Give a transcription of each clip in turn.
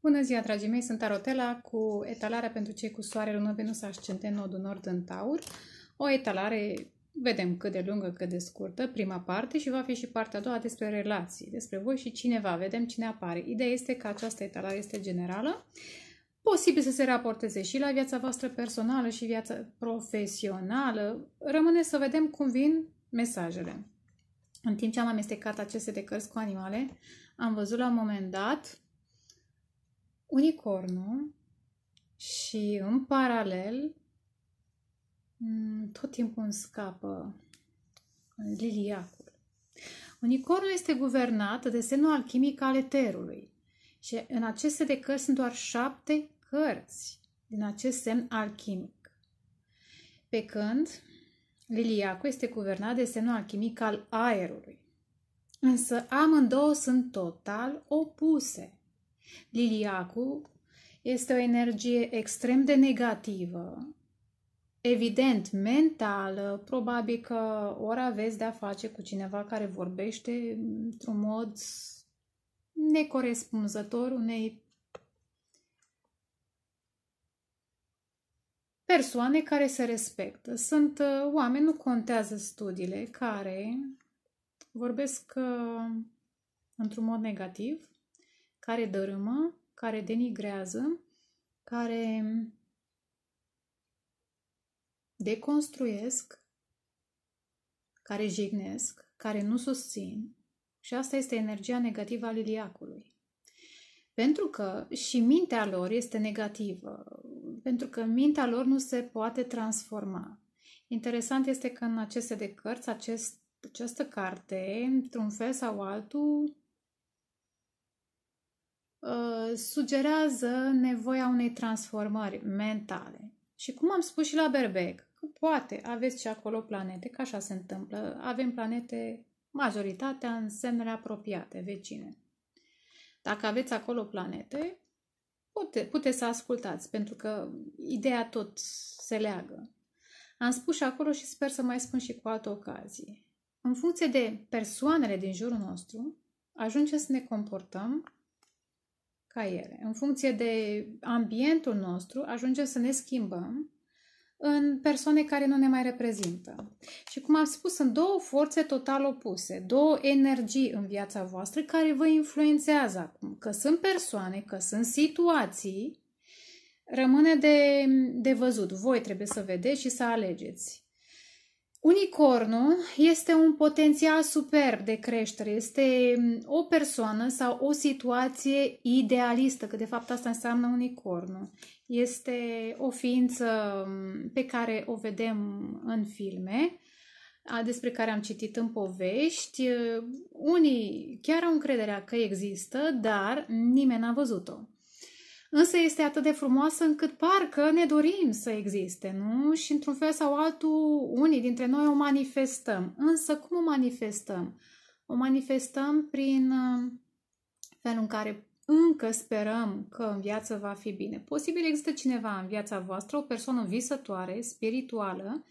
Bună ziua, dragii mei! Sunt Arotela cu etalarea pentru cei cu soare, lună, Venus, ascendent, nodul nord în taur. O etalare, vedem cât de lungă, cât de scurtă, prima parte și va fi și partea a doua despre relații, despre voi și cineva. Vedem cine apare. Ideea este că această etalare este generală. Posibil să se raporteze și la viața voastră personală și viața profesională. Rămâne să vedem cum vin mesajele. În timp ce am amestecat aceste de cărți cu animale, am văzut la un moment dat unicornul și în paralel mm, tot timpul îmi scapă liliacul. Unicornul este guvernat de semnul alchimic al eterului și în aceste de cărți sunt doar șapte cărți din acest semn alchimic. Pe când liliacul este guvernat de semnul alchimic al aerului. Însă amândouă sunt total opuse. Liliacul este o energie extrem de negativă, evident mentală, probabil că ori aveți de-a face cu cineva care vorbește într-un mod necorespunzător unei persoane care se respectă. Sunt uh, oameni, nu contează studiile, care vorbesc uh, într-un mod negativ, care dărâmă, care denigrează, care deconstruiesc, care jignesc, care nu susțin. Și asta este energia negativă a liliacului. Pentru că și mintea lor este negativă, pentru că mintea lor nu se poate transforma. Interesant este că în aceste de cărți, acest, această carte, într-un fel sau altul, Uh, sugerează nevoia unei transformări mentale. Și cum am spus și la Berbec, că poate aveți și acolo planete, că așa se întâmplă, avem planete, majoritatea în semnele apropiate, vecine. Dacă aveți acolo planete, pute, puteți să ascultați, pentru că ideea tot se leagă. Am spus și acolo și sper să mai spun și cu altă ocazie. În funcție de persoanele din jurul nostru, ajungem să ne comportăm ca ele. În funcție de ambientul nostru, ajungem să ne schimbăm în persoane care nu ne mai reprezintă. Și cum am spus, sunt două forțe total opuse, două energii în viața voastră care vă influențează acum. Că sunt persoane, că sunt situații, rămâne de, de văzut. Voi trebuie să vedeți și să alegeți. Unicornul este un potențial superb de creștere, este mm, o persoană sau o situație idealistă, că de fapt asta înseamnă unicornul. Este o ființă mm, pe care o vedem în filme, despre care am citit în povești. Unii chiar au încrederea că există, dar nimeni n-a văzut-o însă este atât de frumoasă încât parcă ne dorim să existe, nu? Și într-un fel sau altul, unii dintre noi o manifestăm. Însă cum o manifestăm? O manifestăm prin uh, felul în care încă sperăm că în viață va fi bine. Posibil există cineva în viața voastră, o persoană visătoare, spirituală,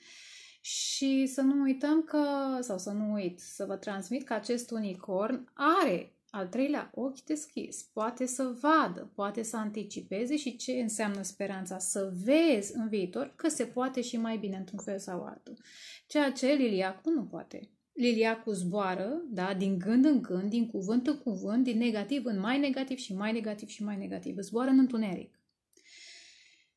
și să nu uităm că, sau să nu uit, să vă transmit că acest unicorn are al treilea ochi deschis, poate să vadă, poate să anticipeze și ce înseamnă speranța, să vezi în viitor că se poate și mai bine într-un fel sau altul. Ceea ce liliacul nu poate. Liliacul zboară, da, din gând în gând, din cuvânt în cuvânt, din negativ în mai negativ și mai negativ și mai negativ. Zboară în întuneric.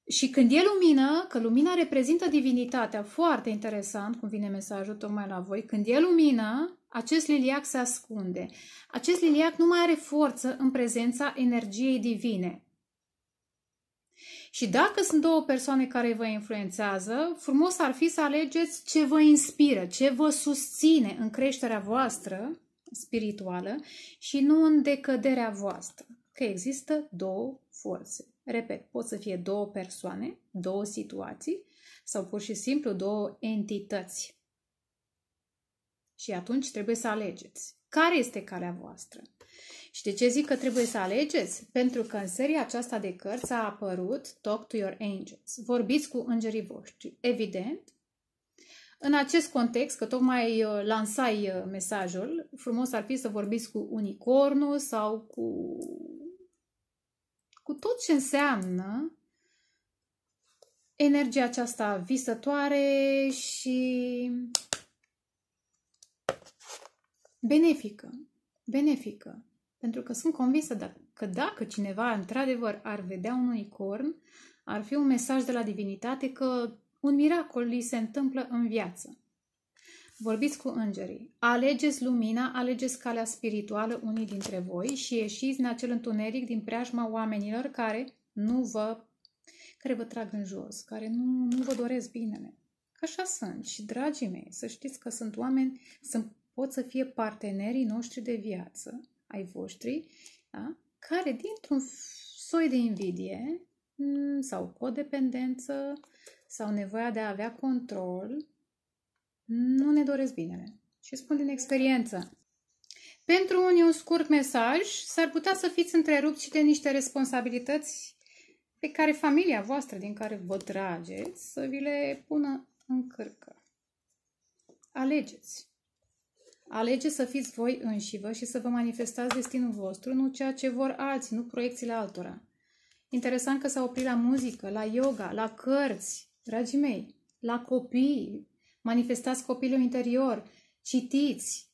Și când e lumină, că lumina reprezintă divinitatea, foarte interesant cum vine mesajul tocmai la voi, când e lumină, acest liliac se ascunde. Acest liliac nu mai are forță în prezența energiei divine. Și dacă sunt două persoane care vă influențează, frumos ar fi să alegeți ce vă inspiră, ce vă susține în creșterea voastră spirituală și nu în decăderea voastră. Că există două forțe. Repet, pot să fie două persoane, două situații sau pur și simplu două entități. Și atunci trebuie să alegeți. Care este calea voastră? Și de ce zic că trebuie să alegeți? Pentru că în seria aceasta de cărți a apărut Talk to Your Angels. Vorbiți cu îngerii voștri. Evident, în acest context, că tocmai uh, lansai uh, mesajul, frumos ar fi să vorbiți cu unicornul sau cu tot ce înseamnă energia aceasta visătoare și benefică. Benefică. Pentru că sunt convinsă că dacă cineva într-adevăr ar vedea un unicorn, ar fi un mesaj de la divinitate că un miracol li se întâmplă în viață. Vorbiți cu îngerii. Alegeți lumina, alegeți calea spirituală unii dintre voi și ieșiți în acel întuneric din preajma oamenilor care nu vă, care vă trag în jos, care nu, nu vă doresc binele. Că așa sunt. Și, dragii mei, să știți că sunt oameni, sunt, pot să fie partenerii noștri de viață, ai voștri, da? care dintr-un soi de invidie mm, sau codependență sau nevoia de a avea control, nu ne doresc binele. Și spun din experiență. Pentru unii un scurt mesaj, s-ar putea să fiți întrerupți și de niște responsabilități pe care familia voastră din care vă trageți să vi le pună în cârcă. Alegeți. Alegeți să fiți voi înșivă și să vă manifestați destinul vostru, nu ceea ce vor alții, nu proiecțiile altora. Interesant că s-a oprit la muzică, la yoga, la cărți, dragii mei, la copii, manifestați copilul interior, citiți,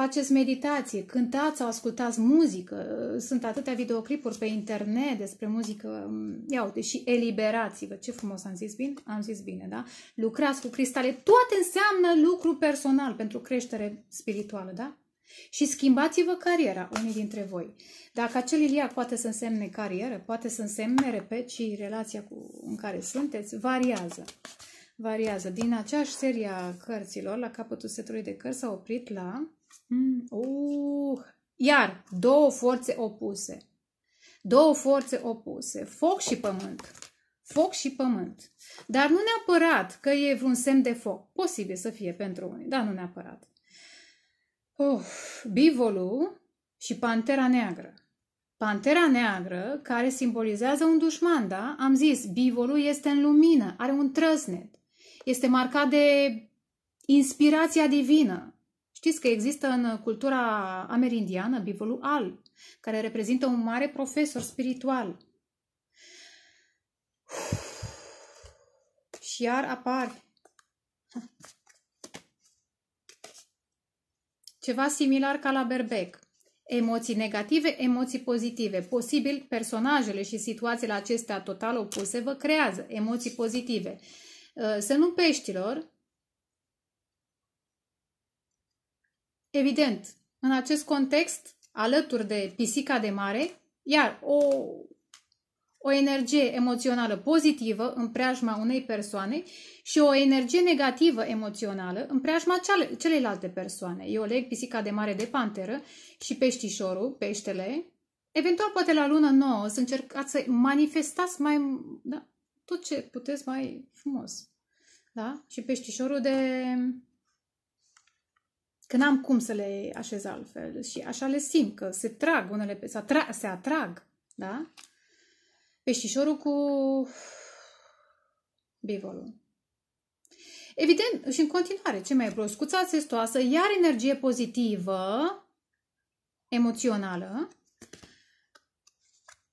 faceți meditație, cântați sau ascultați muzică. Sunt atâtea videoclipuri pe internet despre muzică. Ia uite, și eliberați-vă. Ce frumos am zis bine? Am zis bine, da? Lucrați cu cristale. Toate înseamnă lucru personal pentru creștere spirituală, da? Și schimbați-vă cariera, unii dintre voi. Dacă acel iliac poate să însemne carieră, poate să însemne, repet, și relația cu, în care sunteți, variază variază. Din aceeași serie a cărților, la capătul setului de cărți, s-a oprit la... Mm, uh, iar, două forțe opuse. Două forțe opuse. Foc și pământ. Foc și pământ. Dar nu neapărat că e vreun semn de foc. Posibil să fie pentru unii, dar nu neapărat. Uh, bivolul și pantera neagră. Pantera neagră, care simbolizează un dușman, da? Am zis, bivolul este în lumină, are un trăsnet este marcat de inspirația divină. Știți că există în cultura amerindiană bivolul alb, care reprezintă un mare profesor spiritual. Și iar apare ceva similar ca la berbec. Emoții negative, emoții pozitive. Posibil, personajele și situațiile acestea total opuse vă creează emoții pozitive. Uh, semnul peștilor, evident, în acest context, alături de pisica de mare, iar o, o energie emoțională pozitivă în preajma unei persoane și o energie negativă emoțională în preajma ceale, celelalte persoane. Eu leg pisica de mare de panteră și peștișorul, peștele. Eventual, poate la lună nouă, să încercați să manifestați mai, da, tot ce puteți mai frumos. Da? Și peștișorul de... Că n-am cum să le așez altfel. Și așa le simt, că se trag unele, se, atra, se atrag. Da? Peștișorul cu bivolul. Evident, și în continuare, ce mai broscuța testoasă, iar energie pozitivă, emoțională,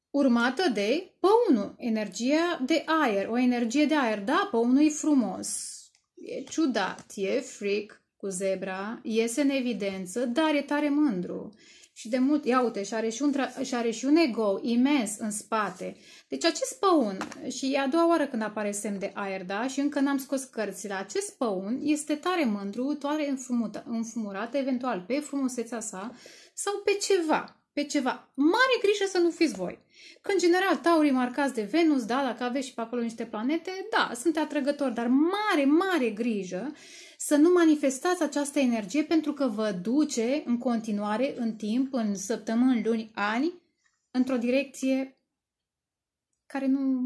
urmată de păunul, energia de aer, o energie de aer. Da, păunul e frumos, e ciudat, e fric cu zebra, iese în evidență, dar e tare mândru. Și de mult, ia uite, și are și un, și are și un ego imens în spate. Deci acest păun, și e a doua oară când apare semn de aer, da? Și încă n-am scos cărțile. Acest păun este tare mândru, tare înfumurat, înfumurat, eventual pe frumusețea sa sau pe ceva pe ceva. Mare grijă să nu fiți voi. Că, în general, taurii marcați de Venus, da, dacă aveți și pe acolo niște planete, da, sunt atrăgători, dar mare, mare grijă să nu manifestați această energie pentru că vă duce în continuare, în timp, în săptămâni, luni, ani, într-o direcție care nu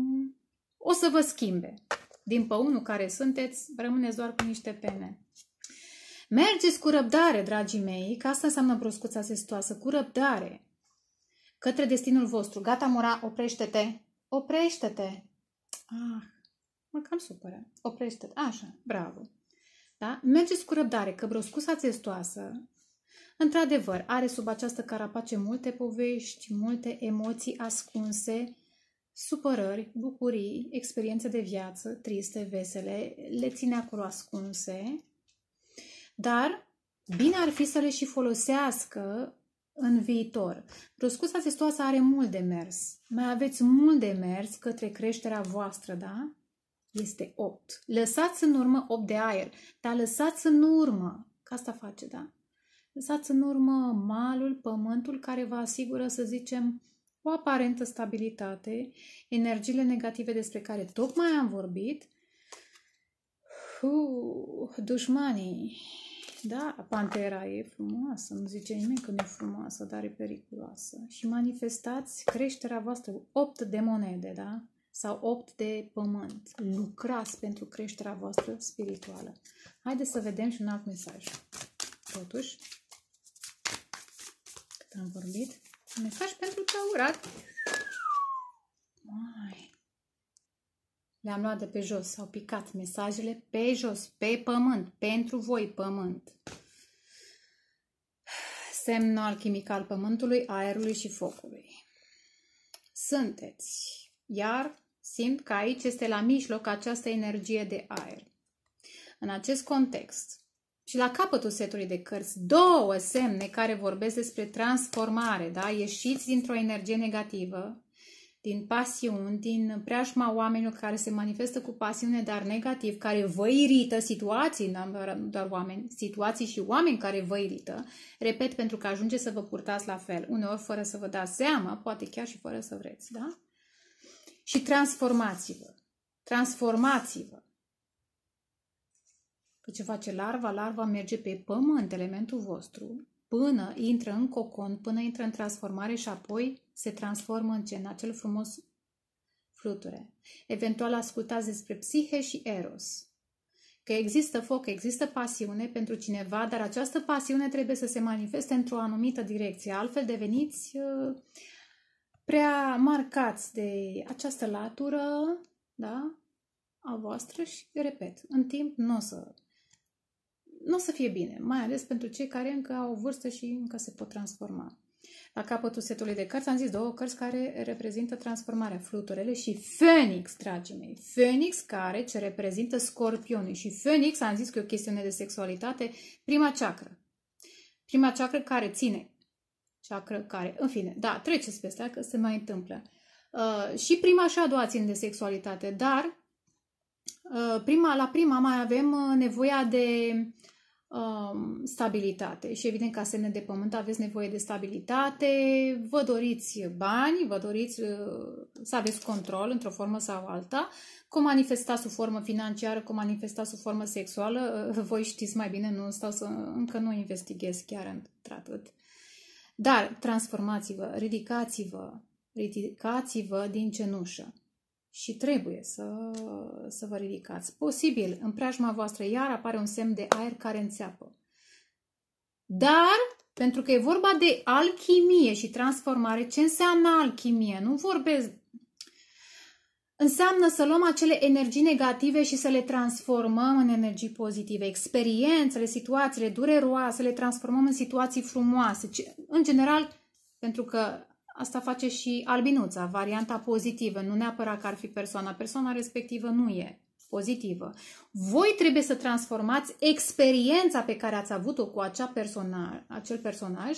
o să vă schimbe. Din păunul care sunteți, rămâneți doar cu niște pene. Mergeți cu răbdare, dragii mei, că asta înseamnă broscuța sestoasă, cu răbdare, către destinul vostru. Gata, Mura, oprește-te, oprește-te. Ah, mă cam supără. Oprește-te. Așa, bravo. Da? Mergeți cu răbdare, că broscuța testoasă Într-adevăr, are sub această carapace multe povești, multe emoții ascunse, supărări, bucurii, experiențe de viață, triste, vesele, le ține acolo ascunse, dar bine ar fi să le și folosească în viitor. Bruscuța testoasă are mult de mers. Mai aveți mult de mers către creșterea voastră, da? Este 8. Lăsați în urmă 8 de aer, dar lăsați în urmă, că asta face, da? Lăsați în urmă malul, pământul care vă asigură, să zicem, o aparentă stabilitate, energiile negative despre care tocmai am vorbit, uh, dușmanii, da, pantera e frumoasă, nu zice nimeni că nu e frumoasă, dar e periculoasă. Și manifestați creșterea voastră, 8 de monede, da? Sau 8 de pământ. Lucrați pentru creșterea voastră spirituală. Haideți să vedem și un alt mesaj. Totuși, cât am vorbit, mesaj pentru taurat. Mai. Le-am luat de pe jos, s-au picat mesajele pe jos, pe pământ, pentru voi pământ. Semnul alchimic al pământului, aerului și focului. Sunteți, iar simt că aici este la mijloc această energie de aer. În acest context, și la capătul setului de cărți, două semne care vorbesc despre transformare, da? Ieșiți dintr-o energie negativă, din pasiuni, din preajma oamenilor care se manifestă cu pasiune, dar negativ, care vă irită situații, nu doar oameni, situații și oameni care vă irită, repet, pentru că ajunge să vă purtați la fel, uneori fără să vă dați seama, poate chiar și fără să vreți, da? Și transformați-vă. Transformați-vă. Că ce face larva? Larva merge pe pământ, elementul vostru, până intră în cocon, până intră în transformare și apoi se transformă în ce? În acel frumos fluture. Eventual ascultați despre psihe și eros. Că există foc, există pasiune pentru cineva, dar această pasiune trebuie să se manifeste într-o anumită direcție. Altfel deveniți uh, prea marcați de această latură da, a voastră și, repet, în timp nu o să nu o să fie bine, mai ales pentru cei care încă au o vârstă și încă se pot transforma. La capătul setului de cărți am zis două cărți care reprezintă transformarea, fluturele și Phoenix, dragii mei. Phoenix care ce reprezintă scorpionii și Phoenix am zis că e o chestiune de sexualitate, prima ceacră. Prima ceacră care ține, ceacră care, în fine, da, treceți peste asta că se mai întâmplă. Uh, și prima și a doua țin de sexualitate, dar uh, prima, la prima mai avem uh, nevoia de um, stabilitate. Și evident, ca semne de pământ aveți nevoie de stabilitate, vă doriți bani, vă doriți uh, să aveți control într-o formă sau alta, cum manifesta sub formă financiară, cum manifesta sub formă sexuală, uh, voi știți mai bine, nu stau să, încă nu investighez chiar într-atât. Dar transformați-vă, ridicați-vă, ridicați-vă din cenușă și trebuie să, să vă ridicați. Posibil, în preajma voastră iar apare un semn de aer care înțeapă. Dar, pentru că e vorba de alchimie și transformare, ce înseamnă alchimie? Nu vorbesc... Înseamnă să luăm acele energii negative și să le transformăm în energii pozitive. Experiențele, situațiile dureroase, să le transformăm în situații frumoase. În general, pentru că Asta face și albinuța, varianta pozitivă, nu neapărat că ar fi persoana. Persoana respectivă nu e pozitivă. Voi trebuie să transformați experiența pe care ați avut-o cu acea personaj, acel personaj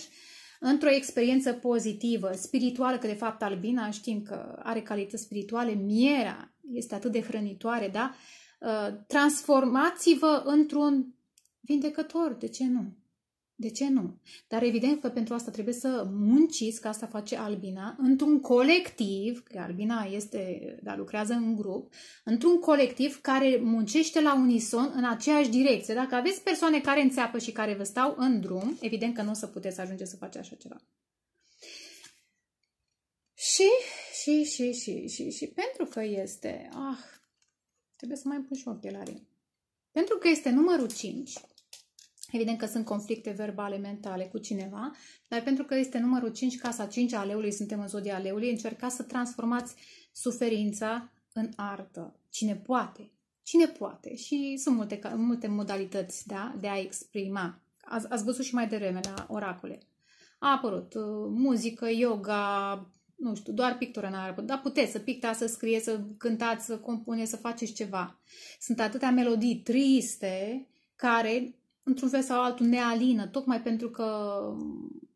într-o experiență pozitivă, spirituală, că de fapt albina știm că are calități spirituale, mierea este atât de hrănitoare, da? Uh, transformați-vă într-un vindecător, de ce nu? De ce nu? Dar evident că pentru asta trebuie să munciți, că asta face Albina, într-un colectiv, că Albina este, dar lucrează în grup, într-un colectiv care muncește la unison în aceeași direcție. Dacă aveți persoane care înțeapă și care vă stau în drum, evident că nu o să puteți ajunge să faceți așa ceva. Și, și, și, și, și, și pentru că este, ah, trebuie să mai pun și ochelarii. Pentru că este numărul 5, Evident că sunt conflicte verbale, mentale cu cineva, dar pentru că este numărul 5, casa 5 a leului, suntem în zodia leului, încercați să transformați suferința în artă. Cine poate. Cine poate. Și sunt multe, multe modalități da, de a exprima ați, ați văzut și mai devreme la oracole. A apărut uh, muzică, yoga, nu știu, doar pictură n apărut, dar puteți să pictați, să scrieți, să cântați, să compuneți, să faceți ceva. Sunt atâtea melodii triste care, într-un fel sau altul, ne alină, tocmai pentru că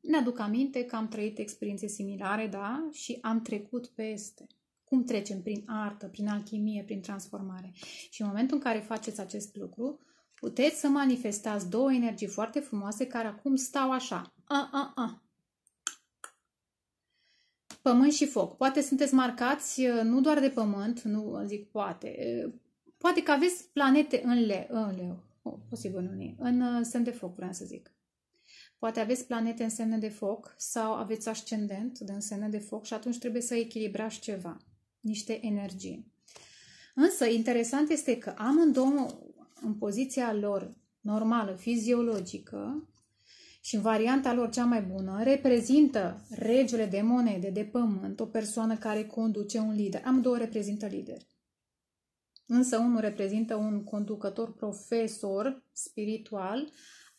ne aduc aminte că am trăit experiențe similare, da? Și am trecut peste. Cum trecem prin artă, prin alchimie, prin transformare. Și în momentul în care faceți acest lucru, puteți să manifestați două energii foarte frumoase care acum stau așa. A, a, a. Pământ și foc. Poate sunteți marcați uh, nu doar de pământ, nu zic poate. Uh, poate că aveți planete în leu, în leu. Oh, posibil nu în uh, semn de foc, vreau să zic. Poate aveți planete în semne de foc sau aveți ascendent de în semne de foc și atunci trebuie să echilibrați ceva, niște energii. Însă, interesant este că amândouă în poziția lor normală, fiziologică și în varianta lor cea mai bună, reprezintă regele de monede, de pământ, o persoană care conduce un lider. Amândouă reprezintă lideri. Însă unul reprezintă un conducător profesor spiritual,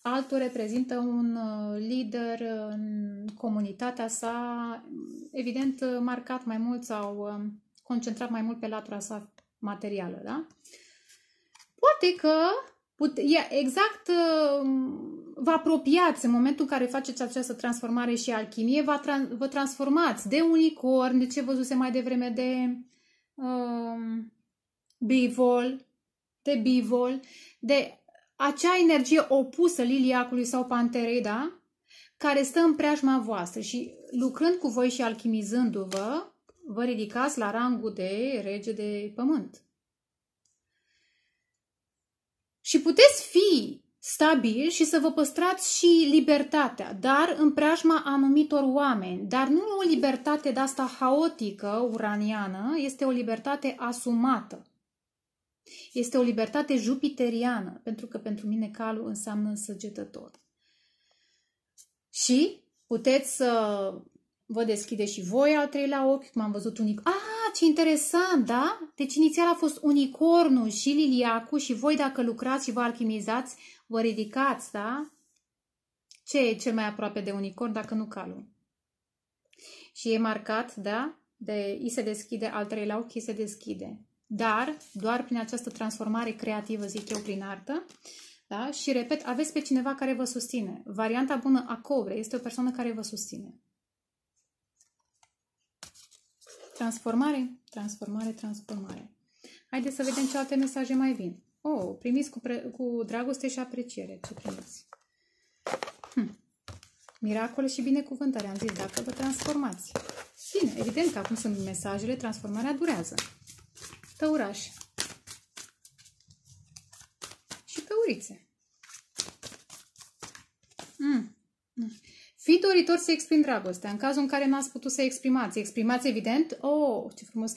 altul reprezintă un uh, lider în comunitatea sa, evident marcat mai mult sau uh, concentrat mai mult pe latura sa materială, da? Poate că pute, exact uh, vă apropiați în momentul în care faceți această transformare și alchimie, vă, tra- vă transformați de unicorn, de ce văzuse mai devreme, de uh, bivol, de bivol, de acea energie opusă liliacului sau panterei, da? Care stă în preajma voastră și lucrând cu voi și alchimizându-vă, vă ridicați la rangul de rege de pământ. Și puteți fi stabil și să vă păstrați și libertatea, dar în preajma anumitor oameni. Dar nu o libertate de asta haotică, uraniană, este o libertate asumată. Este o libertate jupiteriană, pentru că pentru mine calul înseamnă însăgetător. Și puteți să vă deschide și voi al treilea ochi, cum am văzut unic. Ah, ce interesant, da? Deci inițial a fost unicornul și liliacul și voi dacă lucrați și vă alchimizați, vă ridicați, da? Ce e cel mai aproape de unicorn dacă nu calul? Și e marcat, da? De i se deschide, al treilea ochi se deschide. Dar doar prin această transformare creativă, zic eu, prin artă, da? Și repet, aveți pe cineva care vă susține. Varianta bună a cobre este o persoană care vă susține. Transformare, transformare, transformare. Haideți să vedem ce alte mesaje mai vin. Oh, primiți cu, pre- cu dragoste și apreciere. Ce primiți? Hm. Miracole și binecuvântare. Am zis, dacă vă transformați. Bine, evident că acum sunt mesajele, transformarea durează. Tăuraș. Și tăurițe. Mm. Mm. Fii doritor să exprim dragostea. În cazul în care n-ați putut să exprimați, exprimați evident, oh, ce frumos,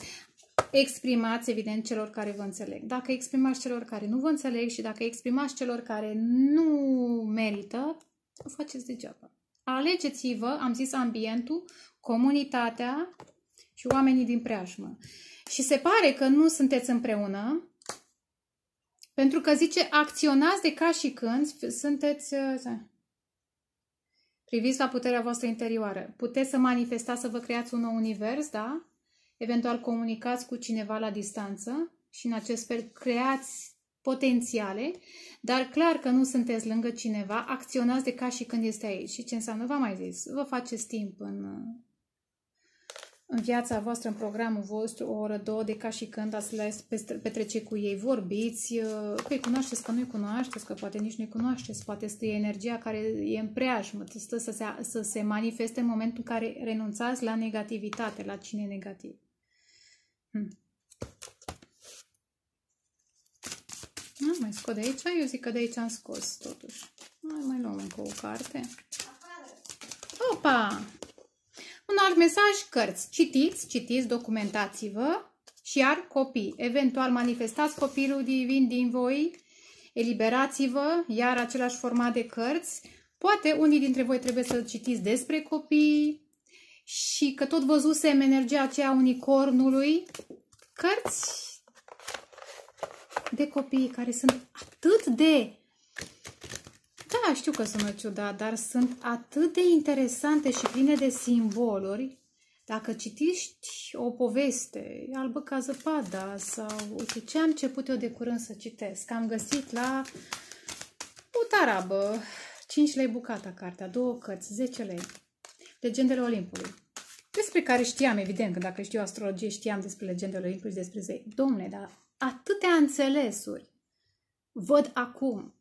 exprimați evident celor care vă înțeleg. Dacă exprimați celor care nu vă înțeleg și dacă exprimați celor care nu merită, o faceți degeaba. Alegeți-vă, am zis, ambientul, comunitatea și oamenii din preajmă. Și se pare că nu sunteți împreună, pentru că zice, acționați de ca și când sunteți... Uh, Priviți la puterea voastră interioară. Puteți să manifestați, să vă creați un nou univers, da? Eventual comunicați cu cineva la distanță și în acest fel creați potențiale, dar clar că nu sunteți lângă cineva, acționați de ca și când este aici. Și ce înseamnă? V-am mai zis, vă faceți timp în în viața voastră, în programul vostru, o oră, două, de ca și când ați le petrece cu ei, vorbiți, uh, că îi cunoașteți, că nu-i cunoașteți, că poate nici nu-i cunoașteți, poate este energia care e în preajmă, stă să se, să se manifeste în momentul în care renunțați la negativitate, la cine negativ. Hmm. Nu, mai scot de aici? Eu zic că de aici am scos, totuși. Mai, mai luăm încă o carte. Opa! Un alt mesaj, cărți. Citiți, citiți, documentați-vă și iar copii. Eventual manifestați copilul divin din voi, eliberați-vă, iar același format de cărți. Poate unii dintre voi trebuie să citiți despre copii și că tot văzusem energia aceea unicornului. Cărți de copii care sunt atât de Da, știu că sună ciudat, dar sunt atât de interesante și pline de simboluri. Dacă citiști o poveste, albă ca zăpada sau uite ce am început eu de curând să citesc. Am găsit la Utarabă, 5 lei bucata cartea, două cărți, 10 lei. Legendele Olimpului. Despre care știam, evident, că dacă știu astrologie, știam despre legendele Olimpului și despre zei. Domne, dar atâtea înțelesuri văd acum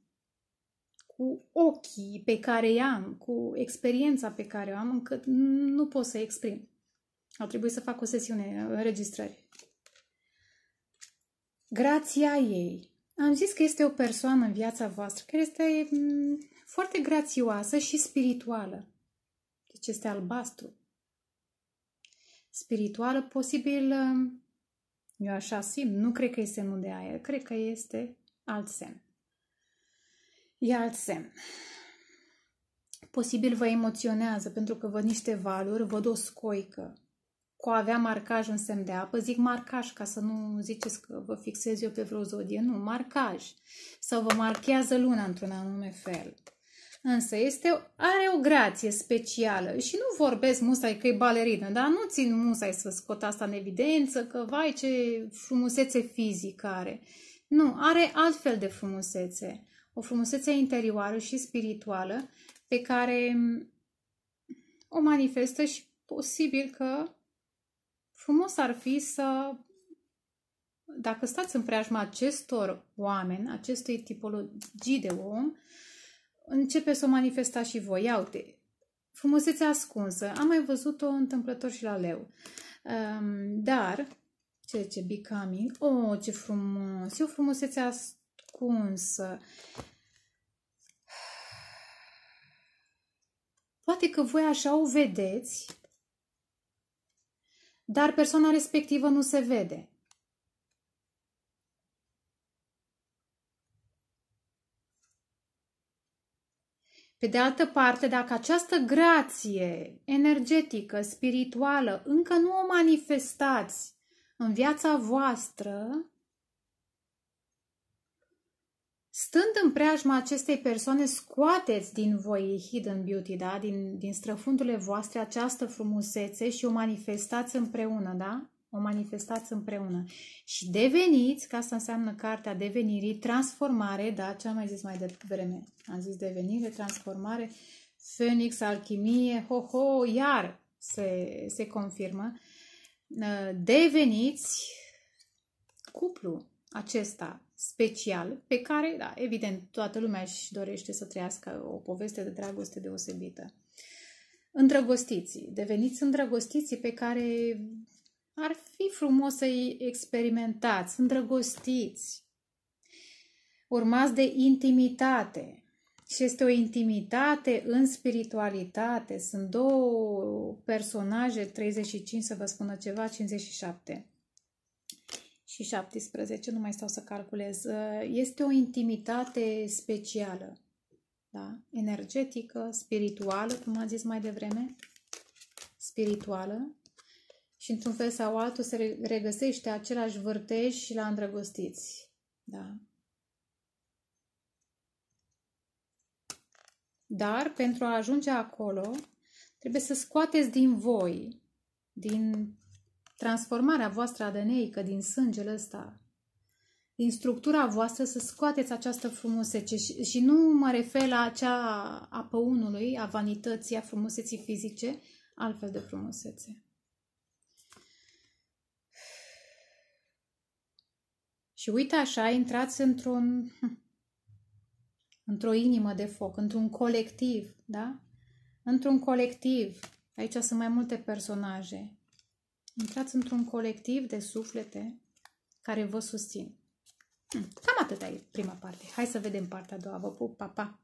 cu ochii pe care i-am, cu experiența pe care o am, încât nu pot să exprim. Au trebuit să fac o sesiune înregistrări. Grația ei. Am zis că este o persoană în viața voastră care este mm, foarte grațioasă și spirituală. Deci este albastru. Spirituală, posibil, mm, eu așa simt, nu cred că este semnul de aer, cred că este alt semn. E alt semn. Posibil vă emoționează pentru că văd niște valuri, văd o scoică cu a avea marcaj în semn de apă. Zic marcaj ca să nu ziceți că vă fixez eu pe vreo zodie. Nu, marcaj. Sau vă marchează luna într-un anume fel. Însă este, are o grație specială și nu vorbesc musai că e balerină, dar nu țin musai să scot asta în evidență, că vai ce frumusețe fizică are. Nu, are altfel de frumusețe o frumusețe interioară și spirituală pe care o manifestă și posibil că frumos ar fi să, dacă stați în preajma acestor oameni, acestui tipologii de om, începe să o manifestați și voi. Ia uite, frumusețea ascunsă. Am mai văzut-o întâmplător și la leu. Um, dar, ce, ce becoming, oh, ce frumos, e o frumusețe ascunsă. Poate că voi așa o vedeți, dar persoana respectivă nu se vede. Pe de altă parte, dacă această grație energetică, spirituală, încă nu o manifestați în viața voastră, Stând în preajma acestei persoane, scoateți din voi hidden beauty, da? din, din străfundurile voastre această frumusețe și o manifestați împreună, da? O manifestați împreună. Și deveniți, că asta înseamnă cartea devenirii, transformare, da? Ce am mai zis mai devreme? Am zis devenire, transformare, Phoenix, alchimie, ho-ho, iar se, se confirmă. Deveniți cuplu acesta special pe care, da, evident, toată lumea își dorește să trăiască o poveste de dragoste deosebită. Îndrăgostiții, deveniți îndrăgostiții pe care ar fi frumos să-i experimentați, îndrăgostiți. Urmați de intimitate. Și este o intimitate în spiritualitate. Sunt două personaje, 35 să vă spună ceva, 57 și 17, nu mai stau să calculez, uh, este o intimitate specială, da? energetică, spirituală, cum am zis mai devreme, spirituală și într-un fel sau altul se regăsește același vârtej și la îndrăgostiți. Da? Dar pentru a ajunge acolo, trebuie să scoateți din voi, din transformarea voastră adeneică din sângele ăsta, din structura voastră, să scoateți această frumusețe și, și nu mă refer la acea a păunului, a vanității, a frumuseții fizice, altfel de frumusețe. Și uite așa, intrați într-un într-o inimă de foc, într-un colectiv, da? Într-un colectiv. Aici sunt mai multe personaje. Intrați într-un colectiv de suflete care vă susțin. Hm, cam atât e prima parte. Hai să vedem partea a doua. Vă pup, pa, pa!